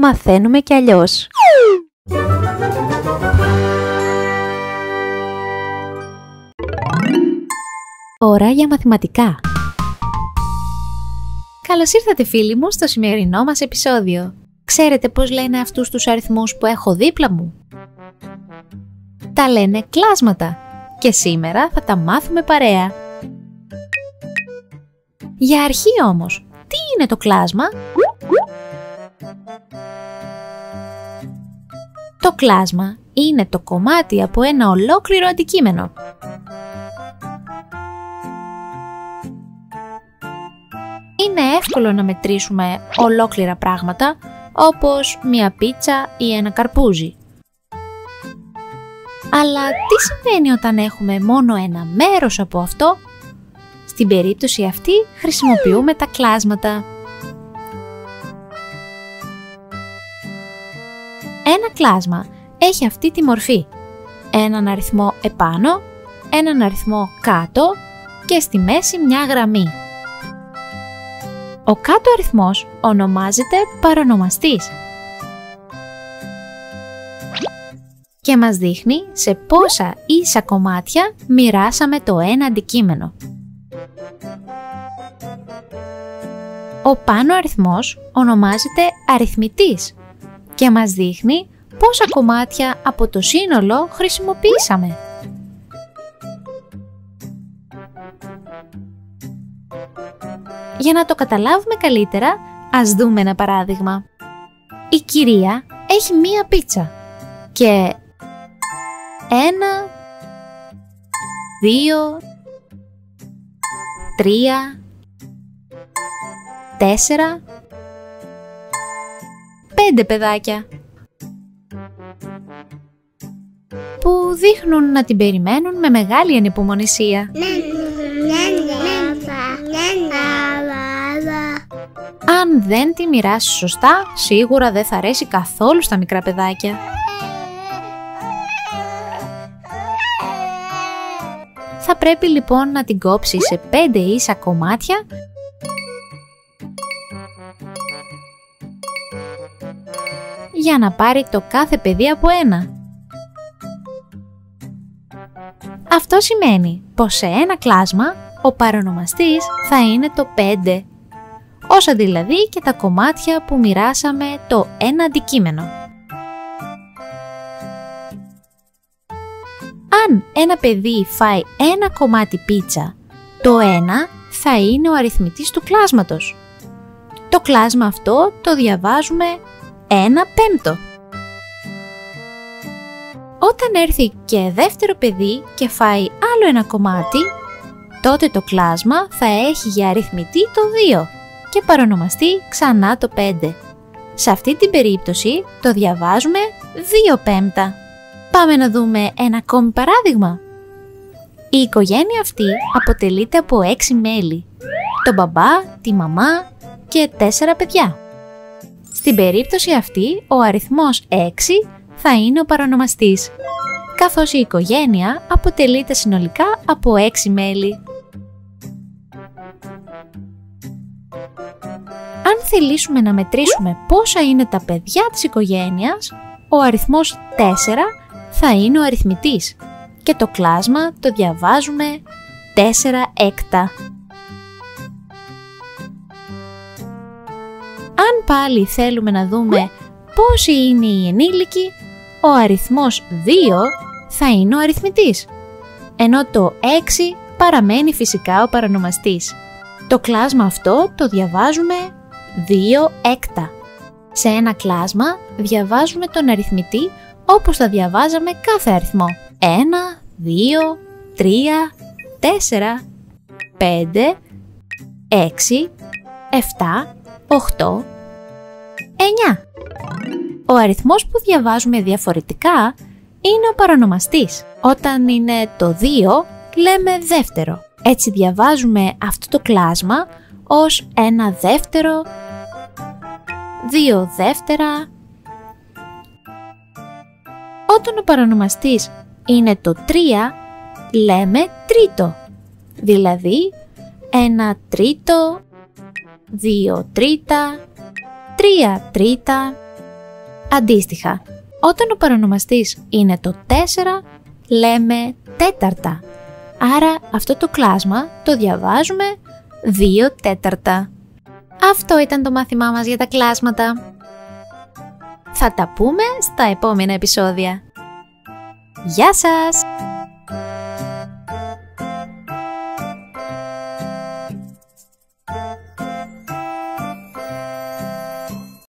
μαθαίνουμε κι αλλιώς. Ώρα για μαθηματικά. Καλώς ήρθατε φίλοι μου στο σημερινό μας επεισόδιο. Ξέρετε πώς λένε αυτούς τους αριθμούς που έχω δίπλα μου; Τα λένε κλάσματα και σήμερα θα τα μάθουμε παρέα. Για αρχή όμως, τι είναι το κλάσμα; Το κλάσμα είναι το κομμάτι από ένα ολόκληρο αντικείμενο. Είναι εύκολο να μετρήσουμε ολόκληρα πράγματα όπως μια πίτσα ή ένα καρπούζι. Αλλά τι συμβαίνει όταν έχουμε μόνο ένα μέρος από αυτό; Στην περίπτωση αυτή χρησιμοποιούμε τα κλάσματα. Ένα κλάσμα έχει αυτή τη μορφή. Έναν αριθμό επάνω, έναν αριθμό κάτω και στη μέση μια γραμμή. Ο κάτω αριθμός ονομάζεται παρονομαστής και μας δείχνει σε πόσα ίσα κομμάτια μοιράσαμε το ένα αντικείμενο. Ο πάνω αριθμός ονομάζεται αριθμητής και μας δείχνει πόσα κομμάτια από το σύνολο χρησιμοποιήσαμε. Για να το καταλάβουμε καλύτερα, ας δούμε ένα παράδειγμα. Η κυρία έχει μία πίτσα και ένα, δύο, τρία, τέσσερα, πέντε παιδάκια που δείχνουν να την περιμένουν με μεγάλη ανυπομονησία. Αν δεν τη μοιράσει σωστά, σίγουρα δεν θα αρέσει καθόλου στα μικρά παιδάκια. Θα πρέπει λοιπόν να την κόψει σε πέντε ίσα κομμάτια για να πάρει το κάθε παιδί από ένα. Αυτό σημαίνει πως σε ένα κλάσμα ο παρονομαστής θα είναι το 5, όσα δηλαδή και τα κομμάτια που μοιράσαμε το ένα αντικείμενο. Αν ένα παιδί φάει ένα κομμάτι πίτσα, το ένα θα είναι ο αριθμητής του κλάσματος. Το κλάσμα αυτό το διαβάζουμε ένα πέμπτο. Όταν έρθει και δεύτερο παιδί και φάει άλλο ένα κομμάτι, τότε το κλάσμα θα έχει για αριθμητή το 2 και παρονομαστεί ξανά το 5. Σε αυτή την περίπτωση το διαβάζουμε 2 πέμπτα. Πάμε να δούμε ένα ακόμη παράδειγμα. Η οικογένεια αυτή αποτελείται από 6 μέλη. Το μπαμπά, τη μαμά και 4 παιδιά. Στην περίπτωση αυτή, ο αριθμός 6 θα είναι ο παρονομαστής, καθώς η οικογένεια αποτελείται συνολικά από 6 μέλη. Αν θελήσουμε να μετρήσουμε πόσα είναι τα παιδιά της οικογένειας, ο αριθμός 4 θα είναι ο αριθμητής και το κλάσμα το διαβάζουμε 4 έκτα. Πάλι θέλουμε να δούμε πόσοι είναι οι ενήλικοι, ο αριθμός 2 θα είναι ο αριθμητής, ενώ το 6 παραμένει φυσικά ο παρανομαστής. Το κλάσμα αυτό το διαβάζουμε 2 έκτα. Σε ένα κλάσμα διαβάζουμε τον αριθμητή όπως θα διαβάζαμε κάθε αριθμό. 1, 2, 3, 4, 5, 6, 7, 8, 9. Ο αριθμός που διαβάζουμε διαφορετικά είναι ο παρονομαστής. Όταν είναι το 2 λέμε δεύτερο. Έτσι διαβάζουμε αυτό το κλάσμα ως ένα δεύτερο, δύο δεύτερα. Όταν ο παρονομαστής είναι το 3 λέμε τρίτο. Δηλαδή ένα τρίτο, δύο τρίτα, τρία τρίτα, Αντίστοιχα, όταν ο παρονομαστής είναι το 4, λέμε τέταρτα. Άρα αυτό το κλάσμα το διαβάζουμε 2 τέταρτα. Αυτό ήταν το μάθημά μας για τα κλάσματα. Θα τα πούμε στα επόμενα επεισόδια. Γεια σας!